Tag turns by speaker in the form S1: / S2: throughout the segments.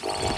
S1: Thank you.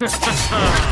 S1: Ha ha ha!